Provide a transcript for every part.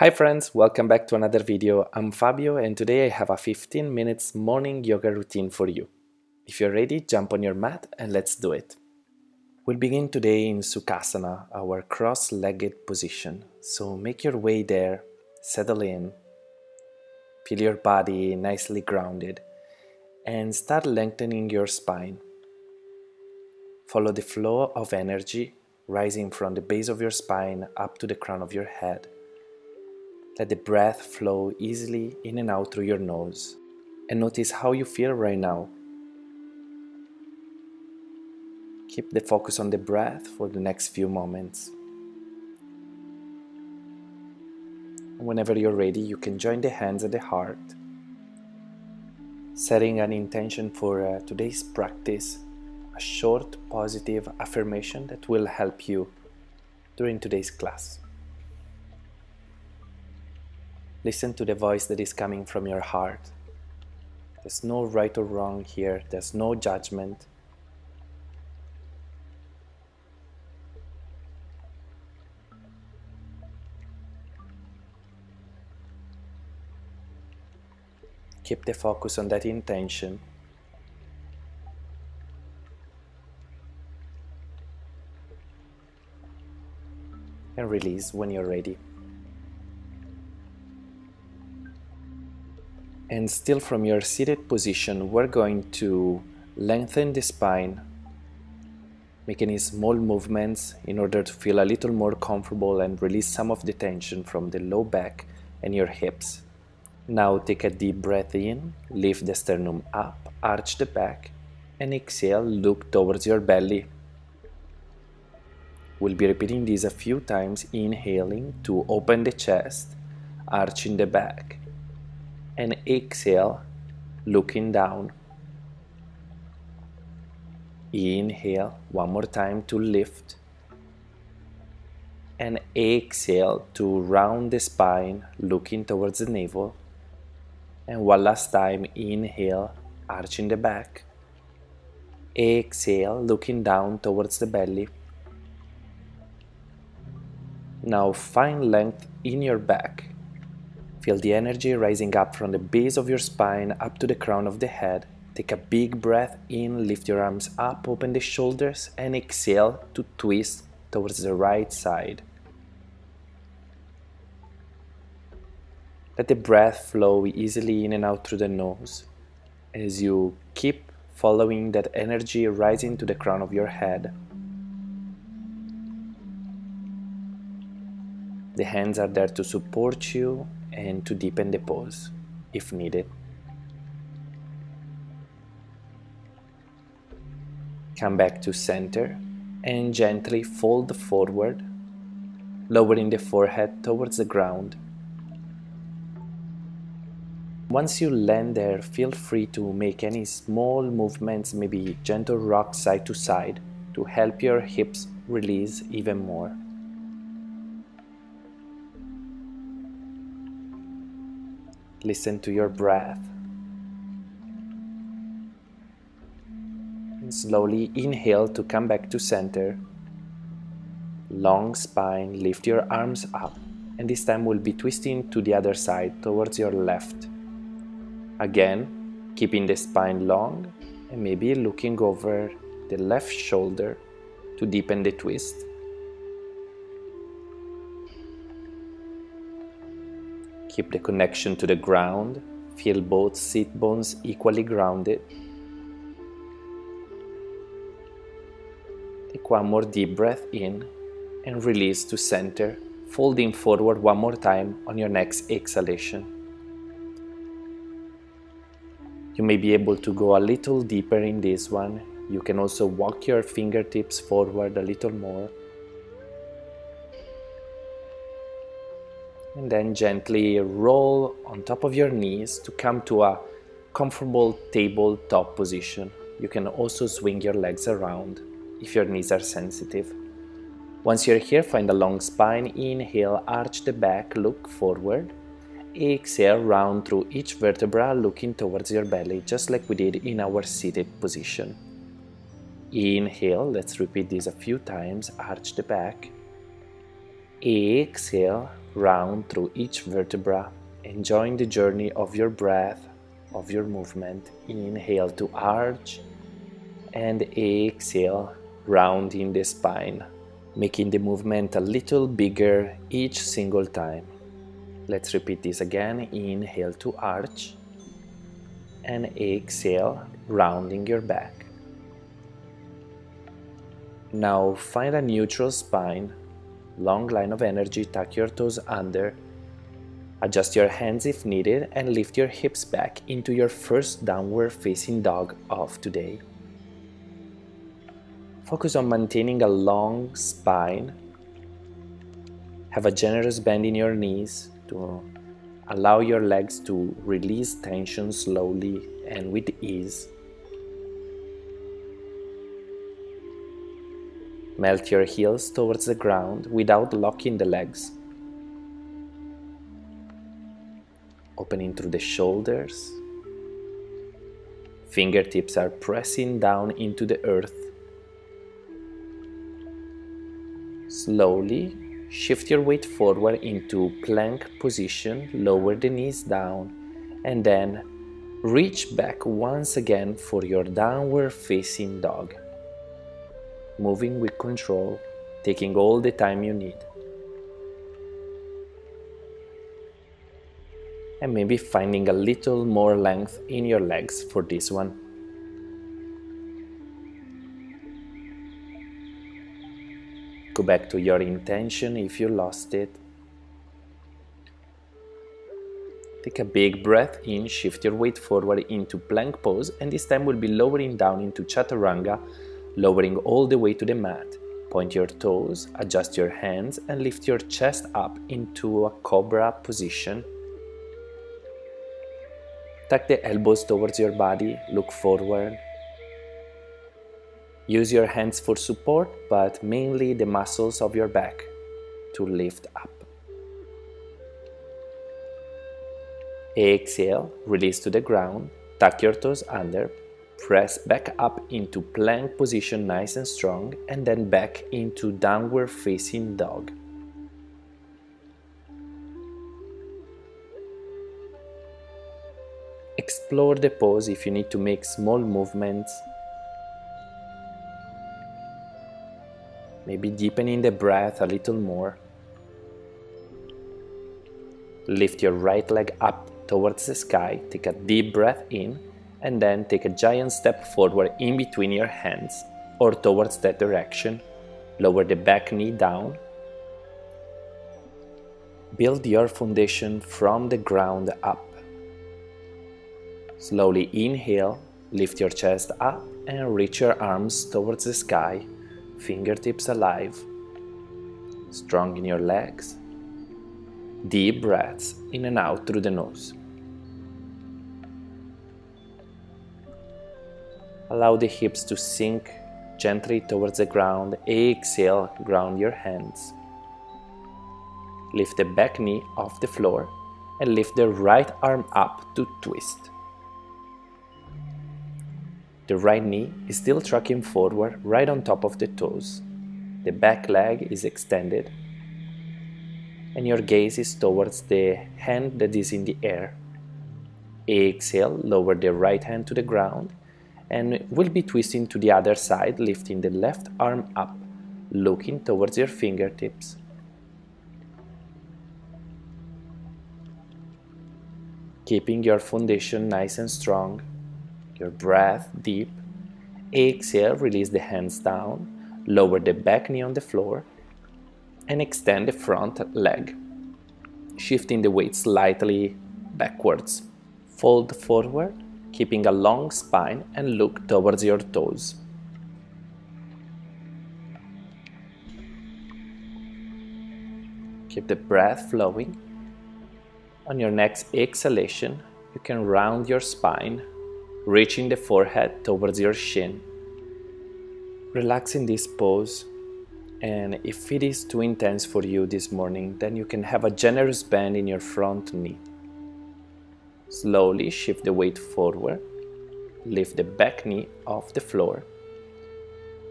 Hi friends, welcome back to another video. I'm Fabio and today I have a 15 minutes morning yoga routine for you. If you're ready, jump on your mat and let's do it. We'll begin today in Sukhasana, our cross-legged position. So make your way there, settle in, feel your body nicely grounded and start lengthening your spine. Follow the flow of energy rising from the base of your spine up to the crown of your head let the breath flow easily in and out through your nose and notice how you feel right now. Keep the focus on the breath for the next few moments. Whenever you're ready, you can join the hands at the heart, setting an intention for uh, today's practice, a short positive affirmation that will help you during today's class. Listen to the voice that is coming from your heart. There's no right or wrong here, there's no judgment. Keep the focus on that intention. And release when you're ready. And still from your seated position, we're going to lengthen the spine, make any small movements in order to feel a little more comfortable and release some of the tension from the low back and your hips. Now take a deep breath in, lift the sternum up, arch the back, and exhale, look towards your belly. We'll be repeating this a few times, inhaling to open the chest, arching the back, and exhale, looking down. Inhale one more time to lift. And exhale to round the spine, looking towards the navel. And one last time, inhale, arching the back. Exhale, looking down towards the belly. Now find length in your back Feel the energy rising up from the base of your spine up to the crown of the head. Take a big breath in, lift your arms up, open the shoulders, and exhale to twist towards the right side. Let the breath flow easily in and out through the nose as you keep following that energy rising to the crown of your head. The hands are there to support you and to deepen the pose if needed. Come back to center and gently fold forward, lowering the forehead towards the ground. Once you land there, feel free to make any small movements, maybe gentle rock side to side, to help your hips release even more. Listen to your breath. And slowly inhale to come back to center. Long spine, lift your arms up. And this time we'll be twisting to the other side towards your left. Again, keeping the spine long and maybe looking over the left shoulder to deepen the twist. Keep the connection to the ground. Feel both seat bones equally grounded. Take one more deep breath in and release to center, folding forward one more time on your next exhalation. You may be able to go a little deeper in this one. You can also walk your fingertips forward a little more and then gently roll on top of your knees to come to a comfortable tabletop position. You can also swing your legs around if your knees are sensitive. Once you're here, find a long spine. Inhale, arch the back, look forward. Exhale, round through each vertebra, looking towards your belly, just like we did in our seated position. Inhale, let's repeat this a few times. Arch the back. Exhale, round through each vertebra, enjoying the journey of your breath, of your movement. Inhale to arch and exhale, rounding the spine, making the movement a little bigger each single time. Let's repeat this again. Inhale to arch and exhale, rounding your back. Now find a neutral spine, long line of energy, tuck your toes under, adjust your hands if needed, and lift your hips back into your first downward facing dog of today. Focus on maintaining a long spine. Have a generous bend in your knees to allow your legs to release tension slowly and with ease. Melt your heels towards the ground without locking the legs. Opening through the shoulders. Fingertips are pressing down into the earth. Slowly shift your weight forward into plank position, lower the knees down, and then reach back once again for your downward facing dog moving with control, taking all the time you need. And maybe finding a little more length in your legs for this one. Go back to your intention if you lost it. Take a big breath in, shift your weight forward into plank pose, and this time we'll be lowering down into chaturanga lowering all the way to the mat. Point your toes, adjust your hands, and lift your chest up into a cobra position. Tuck the elbows towards your body, look forward. Use your hands for support, but mainly the muscles of your back to lift up. Exhale, release to the ground, tuck your toes under, Press back up into plank position nice and strong and then back into downward facing dog. Explore the pose if you need to make small movements. Maybe deepening the breath a little more. Lift your right leg up towards the sky, take a deep breath in and then take a giant step forward in between your hands or towards that direction. Lower the back knee down. Build your foundation from the ground up. Slowly inhale, lift your chest up and reach your arms towards the sky, fingertips alive. Strong in your legs. Deep breaths in and out through the nose. Allow the hips to sink gently towards the ground. Exhale, ground your hands. Lift the back knee off the floor and lift the right arm up to twist. The right knee is still tracking forward right on top of the toes. The back leg is extended and your gaze is towards the hand that is in the air. Exhale, lower the right hand to the ground and we'll be twisting to the other side, lifting the left arm up, looking towards your fingertips. Keeping your foundation nice and strong, your breath deep. Exhale, release the hands down, lower the back knee on the floor, and extend the front leg, shifting the weight slightly backwards. Fold forward keeping a long spine and look towards your toes. Keep the breath flowing. On your next exhalation, you can round your spine, reaching the forehead towards your shin. Relax in this pose, and if it is too intense for you this morning, then you can have a generous bend in your front knee. Slowly shift the weight forward, lift the back knee off the floor,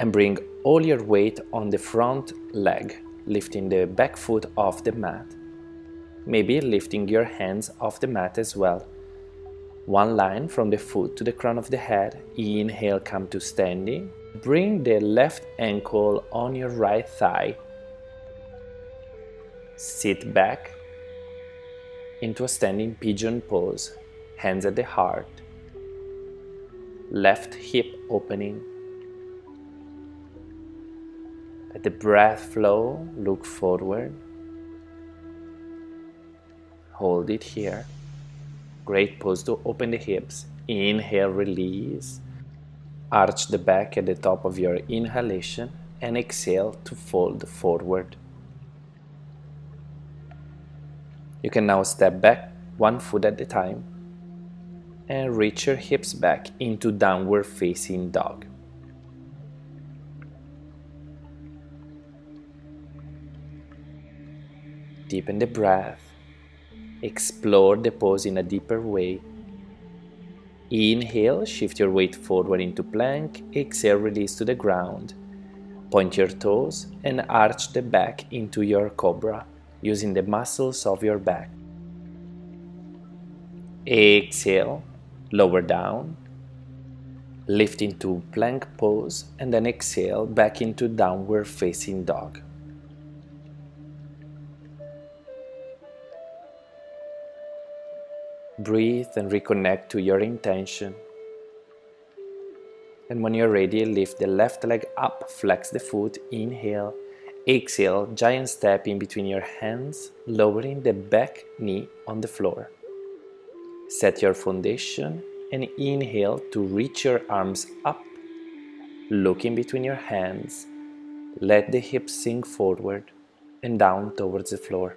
and bring all your weight on the front leg, lifting the back foot off the mat. maybe lifting your hands off the mat as well. One line from the foot to the crown of the head. Inhale, come to standing. Bring the left ankle on your right thigh. Sit back into a standing pigeon pose, hands at the heart. Left hip opening. Let the breath flow, look forward. Hold it here. Great pose to open the hips. Inhale, release. Arch the back at the top of your inhalation and exhale to fold forward. You can now step back one foot at a time and reach your hips back into downward facing dog. Deepen the breath Explore the pose in a deeper way. Inhale, shift your weight forward into plank. Exhale, release to the ground. Point your toes and arch the back into your cobra using the muscles of your back. Exhale, lower down. Lift into plank pose and then exhale back into downward facing dog. Breathe and reconnect to your intention. And when you're ready, lift the left leg up, flex the foot, inhale, exhale, giant step in between your hands, lowering the back knee on the floor. Set your foundation and inhale to reach your arms up, looking between your hands, let the hips sink forward and down towards the floor.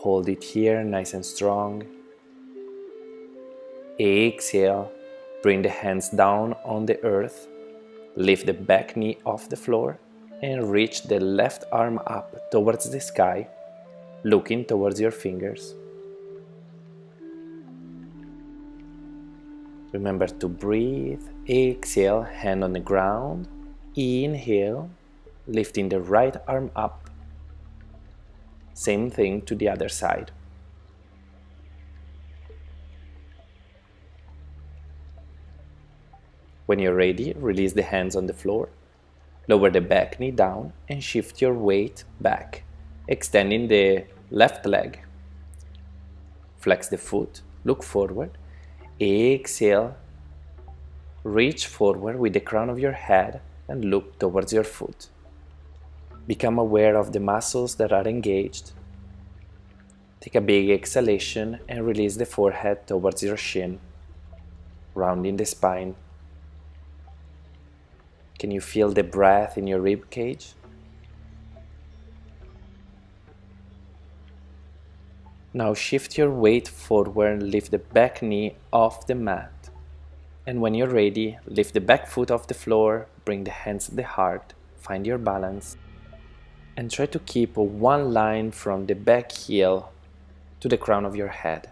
Hold it here nice and strong. Exhale, bring the hands down on the earth. Lift the back knee off the floor and reach the left arm up towards the sky, looking towards your fingers. Remember to breathe. Exhale, hand on the ground. Inhale, lifting the right arm up same thing to the other side. When you're ready, release the hands on the floor. Lower the back knee down and shift your weight back, extending the left leg. Flex the foot, look forward. Exhale, reach forward with the crown of your head and look towards your foot. Become aware of the muscles that are engaged. Take a big exhalation and release the forehead towards your shin, rounding the spine. Can you feel the breath in your rib cage? Now shift your weight forward and lift the back knee off the mat. And when you're ready, lift the back foot off the floor, bring the hands to the heart, find your balance and try to keep one line from the back heel to the crown of your head.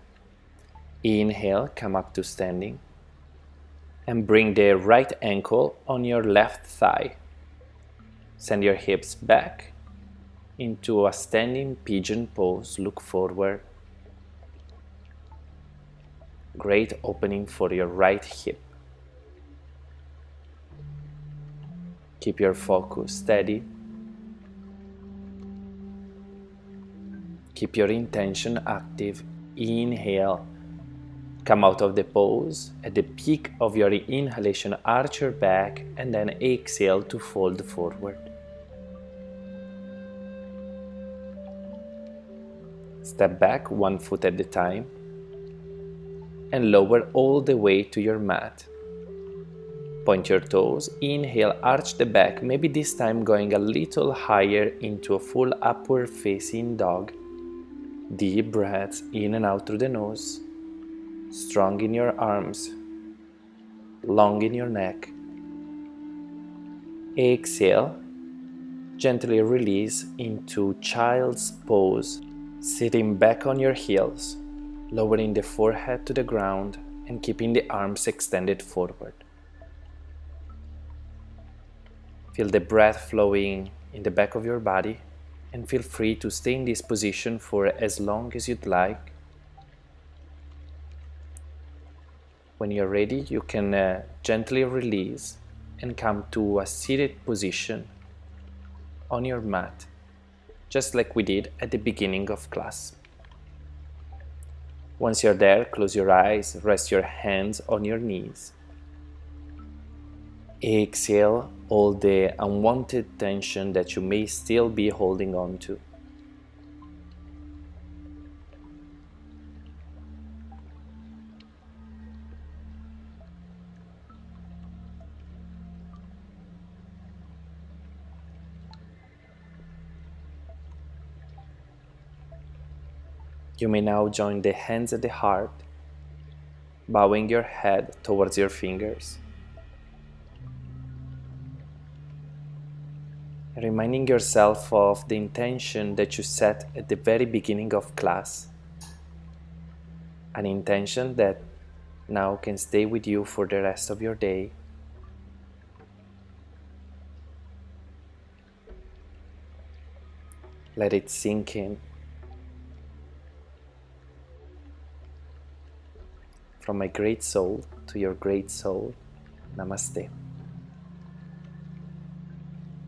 Inhale, come up to standing and bring the right ankle on your left thigh. Send your hips back into a standing pigeon pose. Look forward. Great opening for your right hip. Keep your focus steady Keep your intention active. Inhale. Come out of the pose. At the peak of your inhalation, arch your back and then exhale to fold forward. Step back one foot at a time and lower all the way to your mat. Point your toes, inhale, arch the back, maybe this time going a little higher into a full upward facing dog. Deep breaths in and out through the nose, strong in your arms, long in your neck. Exhale, gently release into child's pose, sitting back on your heels, lowering the forehead to the ground and keeping the arms extended forward. Feel the breath flowing in the back of your body and feel free to stay in this position for as long as you'd like. When you're ready, you can uh, gently release and come to a seated position on your mat, just like we did at the beginning of class. Once you're there, close your eyes, rest your hands on your knees. Exhale all the unwanted tension that you may still be holding on to. You may now join the hands at the heart, bowing your head towards your fingers. reminding yourself of the intention that you set at the very beginning of class. An intention that now can stay with you for the rest of your day. Let it sink in. From my great soul to your great soul, Namaste.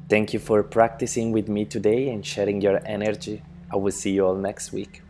Thank you for practicing with me today and sharing your energy. I will see you all next week.